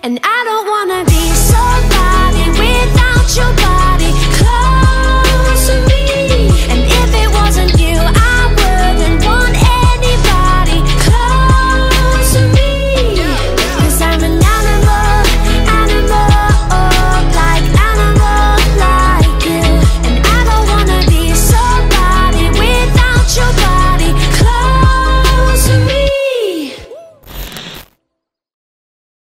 And I don't wanna be